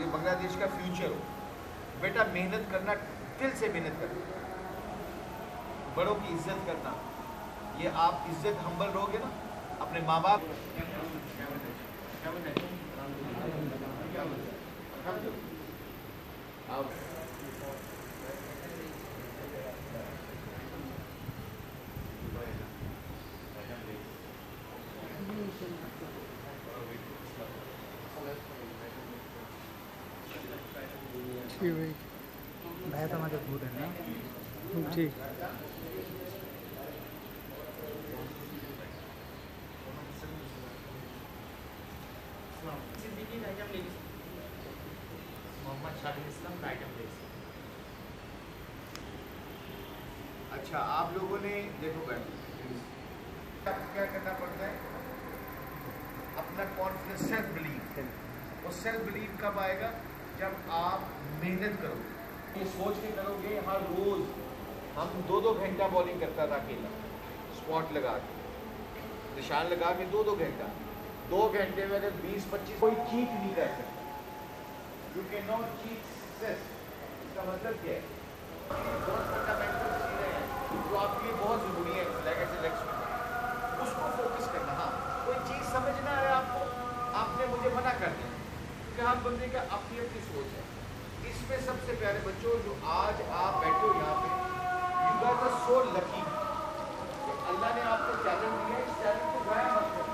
ये बांग्लादेश का फ्यूचर हो। बेटा मेहनत करना, दिल से मेहनत करना। बड़ों की इज़्ज़त करना। ये आप इज़्ज़त हम्बल रहोगे ना, अपने माँ बाप ठीक भाई। भैया तो हमारे दूर है ना? ठीक मोहम्मद शाहिद इस्लाम अच्छा आप लोगों ने देखो क्या करना पड़ता है? अपना कॉन्फिडेंस सेल्फ बिलीव वो सेल्फ बिलीव कब आएगा? जब आप मेहनत करोगे। ये सोच के करोगे हर रोज हम दो दो घंटा बॉलिंग करता था अकेला। स्पॉट लगा के, निशान लगा के दो दो घंटा। दो घंटे में अगर बीस, पच्चीस कोई चीट नहीं कर सकता। You can not cheat success इसका मतलब क्या है? बहुत फंडामेंटल चीज़ें हैं। जो आपके लिए बहुत ज़रूरी है लाइक इलेक्शन उसको फोकस करना हाँ। कोई चीज़ समझ ना आए आपको, आपने मुझे मना कर दिया। क्योंकि हर बंदे का अपनी है इसमें सबसे प्यारे बच्चों, जो आज आप बैठे हो यहाँ पे you are the so lucky अल्लाह ने आपको टैलेंट दिया, इस टैलेंट को गाया मत करो।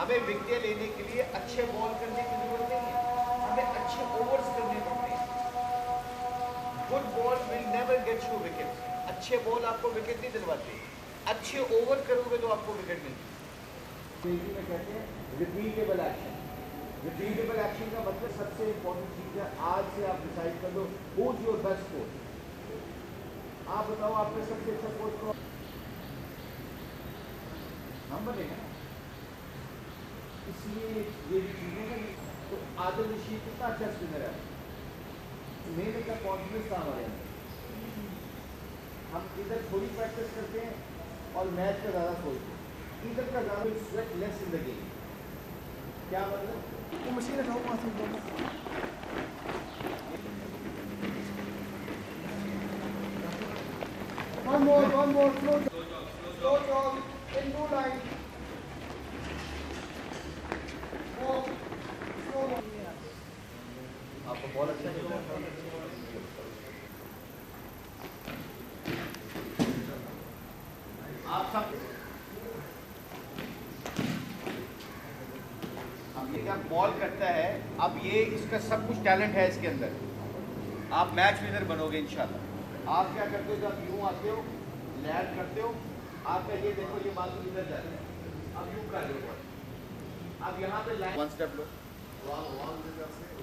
हमें विकेट लेने के लिए अच्छे बॉल करने की ज़रूरत नहीं है। हमें अच्छे ओवर्स करने पड़ते हैं। Good ball will never get you wicket अच्छे बॉल आपको विकेट नहीं दिलवाते। अच्छे ओवर करोगे तो आपको विकेट मिलती हिंदी में कहते हैं रिपीटेबल एक्शन रिपीटेबल एक्शन का मतलब सबसे इम्पोर्टेंट चीज़ है, आज से आप डिसाइड कर लो who is your best coach आप बताओ आपका सबसे अच्छा कोच कौन? हम बने ना इसलिए ये भी चीज़ें हैं तो आदिल रशीद कितना अच्छा स्पिनर है? मेरे का कॉन्फिडेंस था हमारे हम इधर थोड़ी प्रैक्टिस करते हैं और मैच का ज़्यादा सोचते हैं। इधर का ज़्यादा sweat less in the game क्या मतलब One more, one more, slow slow jog, in two line. Walk, slow walk. आपको बॉल अच्छा खेलना है आप सब अब ये जब बॉल करता है अब ये इसका सब कुछ टैलेंट है इसके अंदर। आप मैच विनर बनोगे इंशाल्लाह। आप क्या करते हो जब यूँ आते हो लैंड करते हो आपका ये देखो ये बात इधर जाता है। अब यूँ कर लो अब यहाँ पे लाइन वन स्टेप लो।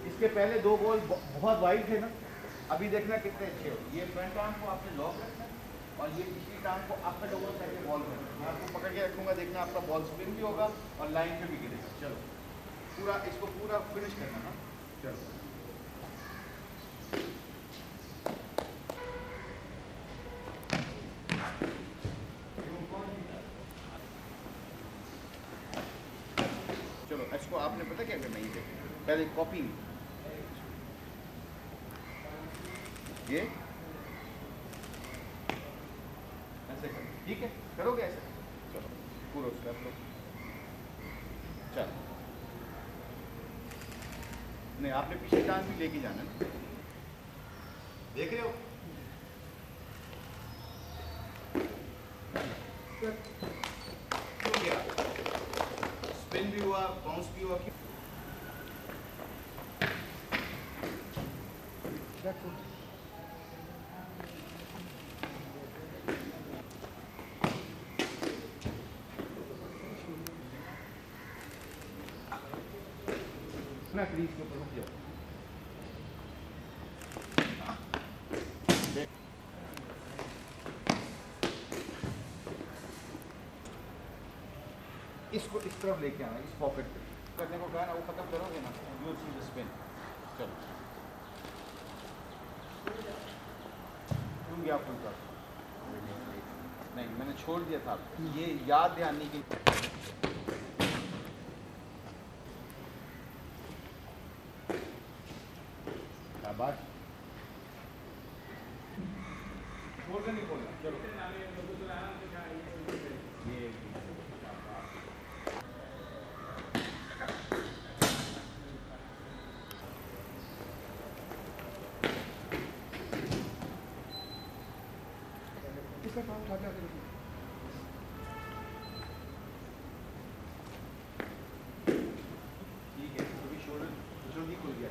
इसके पहले दो बॉल बहुत वाइड थे ना। अभी देखना कितने अच्छे हो। ये फ्रंट आर्म को आपने लॉक रखना है और ये पिछली टांग को आपका डबल करके बॉल करना मैं आपको पकड़ के रखूँगा देखना आपका बॉल स्पिन भी होगा और लाइन पे भी गिरेगा। चलो। पूरा इसको पूरा फिनिश करना ना चलो चलो इसको आपने पता क्या करना है ये पहले कॉपी ये? ऐसे करो ठीक है? करोगे ऐसे? चलो पूरा लो चलो। नहीं आपने पीछे डांस भी लेके जाना देख रहे हो? स्पिन ना क्रीज के ऊपर रुक जाओ। इसको इस तरफ़ लेके आना, इस पॉकेट पे। करने को कहा ना, वो खत्म करोगे ना यू सी द स्पिन चलो। तुम गया फुल कर नहीं, मैंने छोड़ दिया था। ये याद ध्यान नहीं की शाबाश शोल्डर नहीं खोलना चलो ये इसका काम उठा के आगे रखो ठीक है तो भी शोल्डर शोल्डर नहीं खुल गया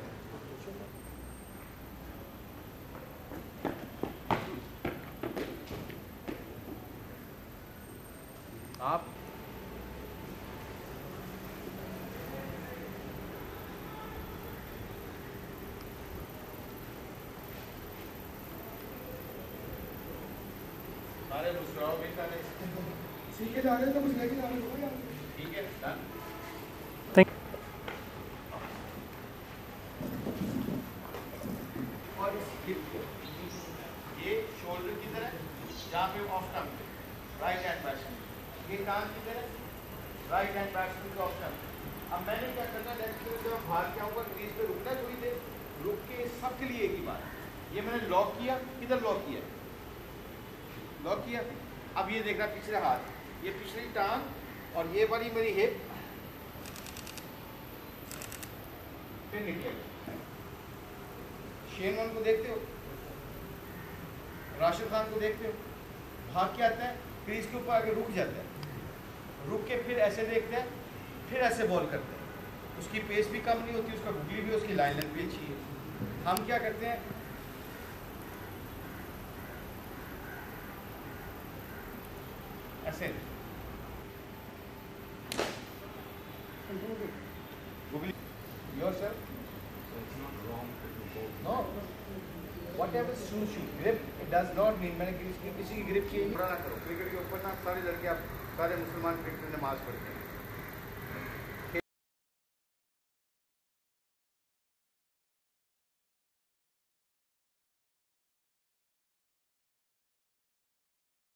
आप सारे मुस्कुराओ भी सीखे जा रहे हैं तो कुछ लेके जा रहे हो ठीक है डन और इस हिप को ये शोल्डर की तरह जहाँ पे off turn right hand batsman ये कान की तरह राइट हैंड बैट्समैन को ऑफ़ टर्म अब मैंने क्या करना है लेफ़्ट की जब बाहर क्या होगा क्रीज पे रुकना थोड़ी देर रुक के सबके लिए एक ही बात। ये मैंने लॉक किया किधर लॉक किया? लॉक किया। अब ये देखना पिछले हाथ। ये पिछली टांग और ये वाली मेरी हिप फिर निकलेगा शेन वन को देखते हो? राशिद खान को देखते हो? भाग के आता है, फिर इसके ऊपर आगे रुक जाता है। रुक के फिर ऐसे देखते हैं, फिर ऐसे बॉल करते हैं। उसकी पेस भी कम नहीं होती, उसका गुगली भी, उसकी लाइन लेंथ भी अच्छी है। हम क्या करते हैं? ऐसे Google. Yourself? No. Whatever suits you. Grip, it does not mean मैंने किसी किसी की ग्रिप की बुरा ना करो। क्रिकेट के ऊपर ना सारे लड़के आप सारे मुसलमान क्रिकेट मार्च करते हैं।